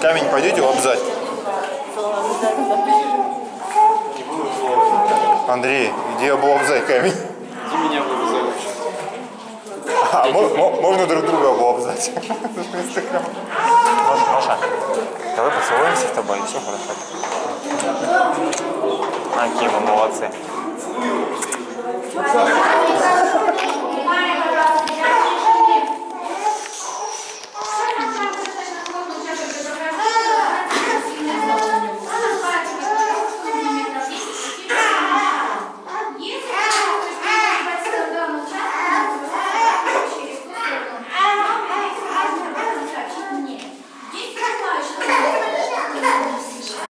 Камень пойдете лобзать? Андрей, иди облобзай камень. Иди меня вырезай А, можно друг друга облобзать. Маша, Маша, давай поцелуемся с тобой, и все хорошо. А, Какие молодцы.